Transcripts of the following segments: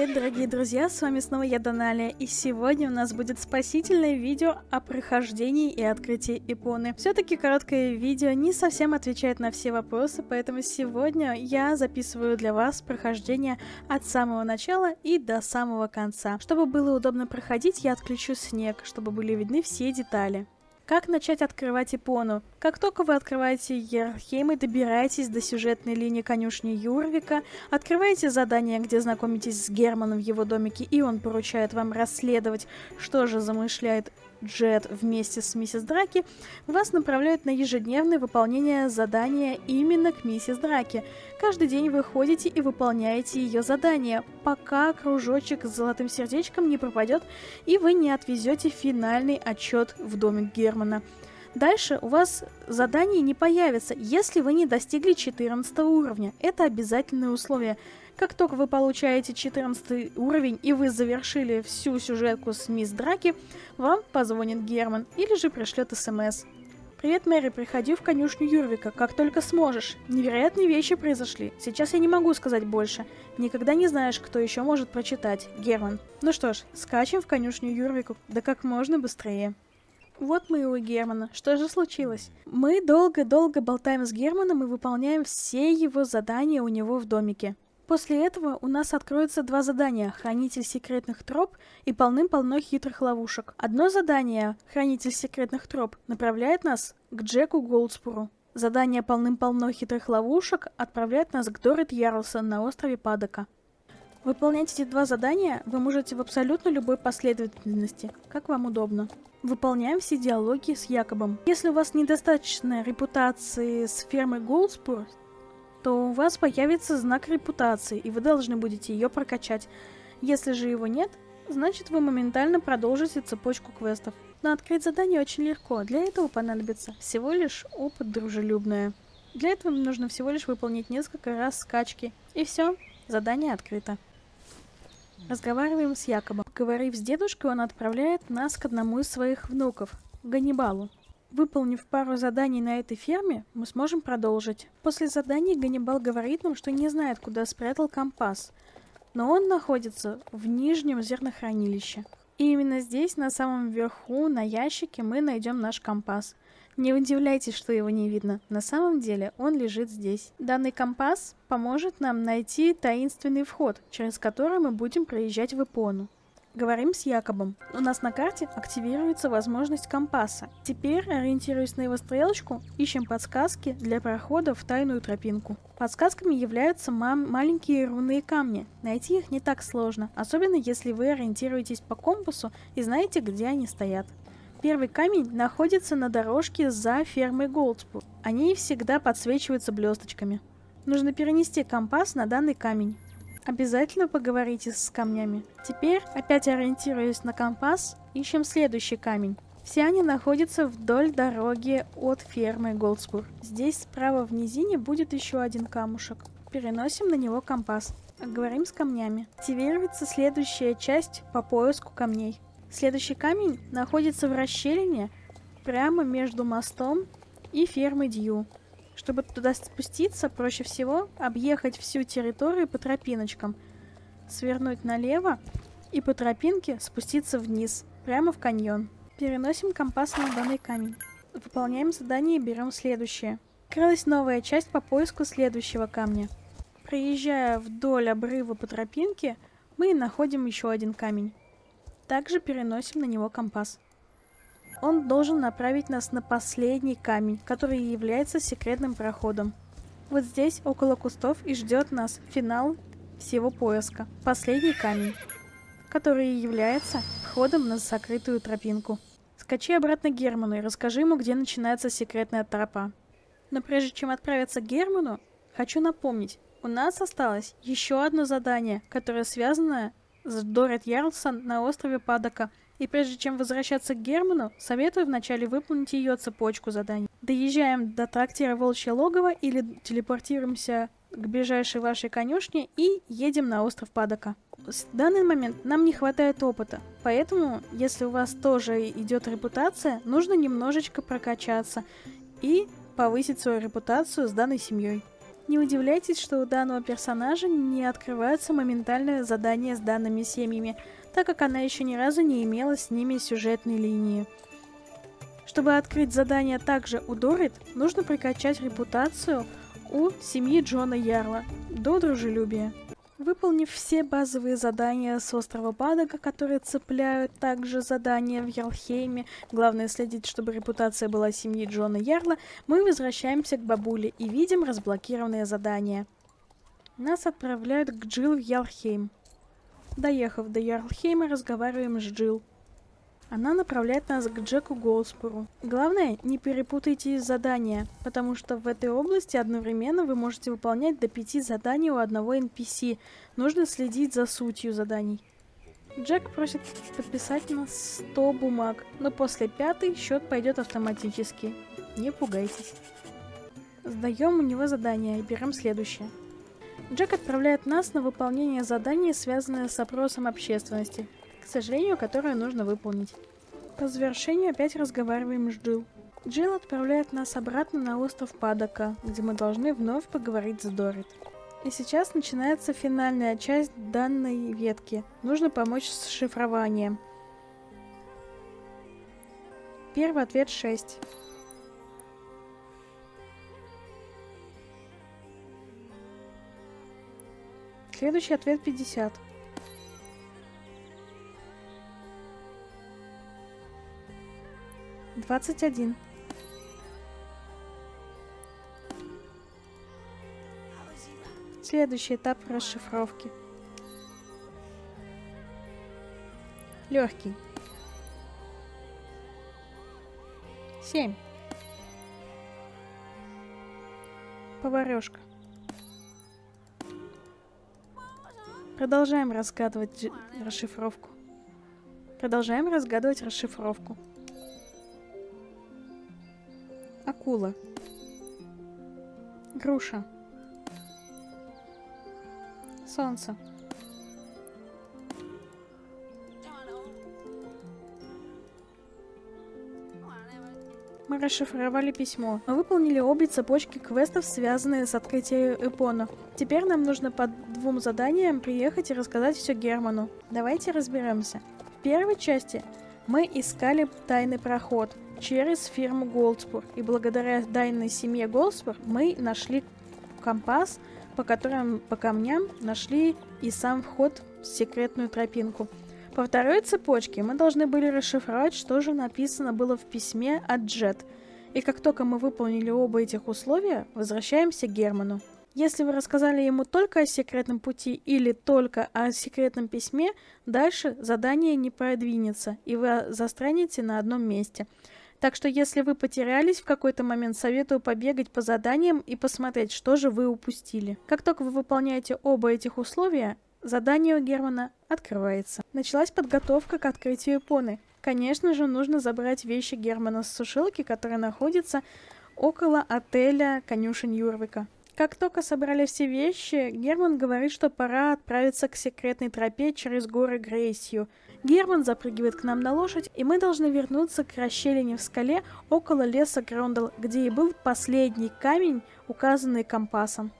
привет, дорогие друзья, с вами снова я, Доналия, и сегодня у нас будет спасительное видео о прохождении и открытии Ипоны. Все-таки короткое видео не совсем отвечает на все вопросы, поэтому сегодня я записываю для вас прохождение от самого начала и до самого конца. Чтобы было удобно проходить, я отключу снег, чтобы были видны все детали. Как начать открывать Ипону? Как только вы открываете Ерхейм и добираетесь до сюжетной линии конюшни Юрвика, открываете задание, где знакомитесь с Германом в его домике, и он поручает вам расследовать, что же замышляет Джет вместе с миссис Драки, вас направляют на ежедневное выполнение задания именно к миссис Драки. Каждый день вы ходите и выполняете ее задание, пока кружочек с золотым сердечком не пропадет и вы не отвезете финальный отчет в домик Германа. Дальше у вас задание не появится, если вы не достигли 14 уровня. Это обязательное условие. Как только вы получаете 14 уровень и вы завершили всю сюжетку с мисс Драки, вам позвонит Герман или же пришлет смс. «Привет, Мэри, приходи в конюшню Юрвика, как только сможешь. Невероятные вещи произошли. Сейчас я не могу сказать больше. Никогда не знаешь, кто еще может прочитать. Герман. Ну что ж, скачем в конюшню Юрвику, да как можно быстрее». Вот мы и у Германа. Что же случилось? Мы долго-долго болтаем с Германом и выполняем все его задания у него в домике. После этого у нас откроются два задания – Хранитель секретных троп и полным-полно хитрых ловушек. Одно задание – Хранитель секретных троп направляет нас к Джеку Голдспуру. Задание полным-полно хитрых ловушек отправляет нас к Дорит Ярлсон на острове Падока. Выполнять эти два задания вы можете в абсолютно любой последовательности, как вам удобно. Выполняем все диалоги с Якобом. Если у вас недостаточно репутации с фермой Голдспур, то у вас появится знак репутации, и вы должны будете ее прокачать. Если же его нет, значит вы моментально продолжите цепочку квестов. Но открыть задание очень легко, для этого понадобится всего лишь опыт дружелюбное. Для этого нужно всего лишь выполнить несколько раз скачки, и все, задание открыто. Разговариваем с Якобом. Говорив с дедушкой, он отправляет нас к одному из своих внуков, Ганнибалу. Выполнив пару заданий на этой ферме, мы сможем продолжить. После заданий Ганнибал говорит нам, что не знает, куда спрятал компас, но он находится в нижнем зернохранилище. И именно здесь, на самом верху, на ящике, мы найдем наш компас. Не удивляйтесь, что его не видно. На самом деле он лежит здесь. Данный компас поможет нам найти таинственный вход, через который мы будем проезжать в Ипону. Говорим с Якобом. У нас на карте активируется возможность компаса. Теперь, ориентируясь на его стрелочку, ищем подсказки для прохода в тайную тропинку. Подсказками являются маленькие рунные камни. Найти их не так сложно, особенно если вы ориентируетесь по компасу и знаете, где они стоят. Первый камень находится на дорожке за фермой Голдспур. Они всегда подсвечиваются блесточками. Нужно перенести компас на данный камень. Обязательно поговорите с камнями. Теперь, опять ориентируясь на компас, ищем следующий камень. Все они находятся вдоль дороги от фермы Голдспур. Здесь справа в низине будет еще один камушек. Переносим на него компас. Говорим с камнями. Активируется следующая часть по поиску камней. Следующий камень находится в расщелине прямо между мостом и фермой Дью. Чтобы туда спуститься, проще всего объехать всю территорию по тропиночкам, свернуть налево и по тропинке спуститься вниз, прямо в каньон. Переносим компас на данный камень. Выполняем задание и берем следующее. Открылась новая часть по поиску следующего камня. Проезжая вдоль обрыва по тропинке, мы находим еще один камень. Также переносим на него компас. Он должен направить нас на последний камень, который является секретным проходом. Вот здесь, около кустов, и ждет нас финал всего поиска. Последний камень, который является входом на закрытую тропинку. Скачи обратно Герману и расскажи ему, где начинается секретная тропа. Но прежде чем отправиться к Герману, хочу напомнить, у нас осталось еще одно задание, которое связано с Дорит Ярлсон на острове Падока – и прежде чем возвращаться к Герману, советую вначале выполнить ее цепочку заданий. Доезжаем до трактира Волчье Логово или телепортируемся к ближайшей вашей конюшне и едем на остров Падока. В данный момент нам не хватает опыта, поэтому, если у вас тоже идет репутация, нужно немножечко прокачаться и повысить свою репутацию с данной семьей. Не удивляйтесь, что у данного персонажа не открываются моментальные задания с данными семьями, так как она еще ни разу не имела с ними сюжетной линии. Чтобы открыть задание также у Дорит, нужно прокачать репутацию у семьи Джона Ярла до дружелюбия. Выполнив все базовые задания с острова Падога, которые цепляют также задания в Ялхейме, главное следить, чтобы репутация была семьи Джона Ярла, мы возвращаемся к бабуле и видим разблокированные задания. Нас отправляют к Джилл в Ялхейм. Доехав до Ярлхейма, разговариваем с Джилл. Она направляет нас к Джеку Голспору. Главное, не перепутайте задания, потому что в этой области одновременно вы можете выполнять до пяти заданий у одного NPC. Нужно следить за сутью заданий. Джек просит подписать на 100 бумаг, но после пятой счет пойдет автоматически. Не пугайтесь. Сдаем у него задание и берем следующее. Джек отправляет нас на выполнение задания, связанное с опросом общественности сожалению, которое нужно выполнить. По завершению опять разговариваем с Джилл. Джилл отправляет нас обратно на остров Падока, где мы должны вновь поговорить с Дорит. И сейчас начинается финальная часть данной ветки. Нужно помочь с шифрованием. Первый ответ 6. Следующий ответ 50. Двадцать один. Следующий этап расшифровки. Легкий. Семь. Поварешка. Продолжаем разгадывать расшифровку. Продолжаем разгадывать расшифровку. Акула. Груша. Солнце. Мы расшифровали письмо. Мы выполнили обе цепочки квестов, связанные с открытием Эпона. Теперь нам нужно по двум заданиям приехать и рассказать все Герману. Давайте разберемся. В первой части мы искали тайный проход через фирму Голдспур. И благодаря данной семье Голдспур мы нашли компас, по которым по камням нашли и сам вход в секретную тропинку. По второй цепочке мы должны были расшифровать, что же написано было в письме от Джет. И как только мы выполнили оба этих условия, возвращаемся к Герману. Если вы рассказали ему только о секретном пути или только о секретном письме, дальше задание не продвинется, и вы застрянете на одном месте. Так что если вы потерялись в какой-то момент, советую побегать по заданиям и посмотреть, что же вы упустили. Как только вы выполняете оба этих условия, задание у Германа открывается. Началась подготовка к открытию Японы. Конечно же, нужно забрать вещи Германа с сушилки, которая находится около отеля конюшен Юрвика. Как только собрали все вещи, Герман говорит, что пора отправиться к секретной тропе через горы Грейсью – Герман запрыгивает к нам на лошадь, и мы должны вернуться к расщелине в скале около леса Грондал, где и был последний камень, указанный компасом.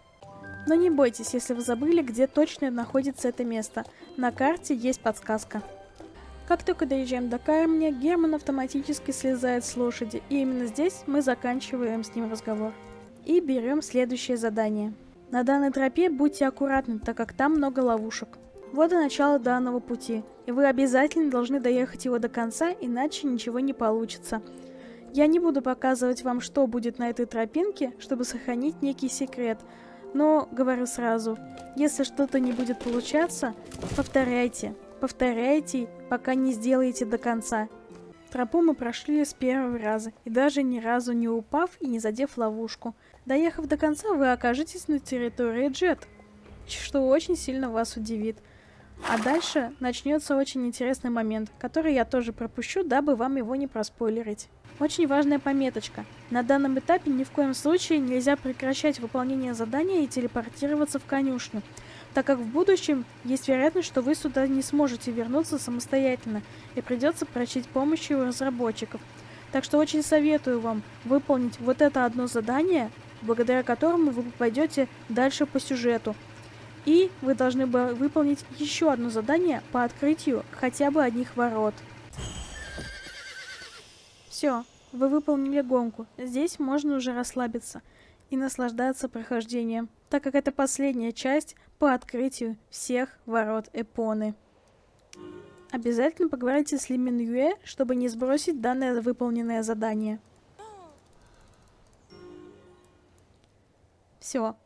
Но не бойтесь, если вы забыли, где точно находится это место. На карте есть подсказка. Как только доезжаем до камня, Герман автоматически слезает с лошади, и именно здесь мы заканчиваем с ним разговор. И берем следующее задание. На данной тропе будьте аккуратны, так как там много ловушек. Вот и начало данного пути, и вы обязательно должны доехать его до конца, иначе ничего не получится. Я не буду показывать вам, что будет на этой тропинке, чтобы сохранить некий секрет, но говорю сразу, если что-то не будет получаться, повторяйте, повторяйте, пока не сделаете до конца. Тропу мы прошли с первого раза, и даже ни разу не упав и не задев ловушку. Доехав до конца, вы окажетесь на территории Джет, что очень сильно вас удивит. А дальше начнется очень интересный момент, который я тоже пропущу, дабы вам его не проспойлерить. Очень важная пометочка. На данном этапе ни в коем случае нельзя прекращать выполнение задания и телепортироваться в конюшню, так как в будущем есть вероятность, что вы сюда не сможете вернуться самостоятельно и придется просить помощи у разработчиков. Так что очень советую вам выполнить вот это одно задание, благодаря которому вы пойдете дальше по сюжету. И вы должны бы выполнить еще одно задание по открытию хотя бы одних ворот. Все, вы выполнили гонку. Здесь можно уже расслабиться и наслаждаться прохождением, так как это последняя часть по открытию всех ворот Эпоны. Обязательно поговорите с Ли Юэ, чтобы не сбросить данное выполненное задание. Все,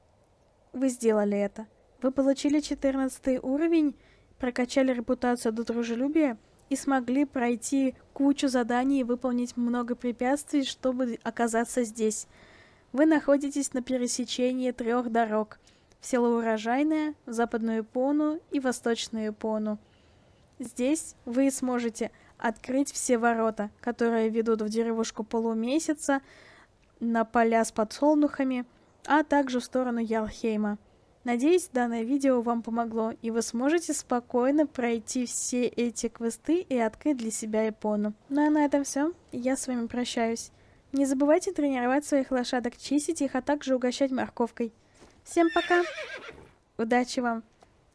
вы сделали это. Вы получили 14 уровень, прокачали репутацию до дружелюбия и смогли пройти кучу заданий и выполнить много препятствий, чтобы оказаться здесь. Вы находитесь на пересечении трех дорог. В Урожайное, Западную Япону и Восточную Япону. Здесь вы сможете открыть все ворота, которые ведут в деревушку полумесяца, на поля с подсолнухами, а также в сторону Ялхейма. Надеюсь, данное видео вам помогло, и вы сможете спокойно пройти все эти квесты и открыть для себя Япону. Ну а на этом все. Я с вами прощаюсь. Не забывайте тренировать своих лошадок, чистить их, а также угощать морковкой. Всем пока! Удачи вам!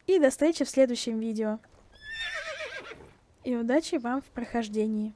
И до встречи в следующем видео. И удачи вам в прохождении.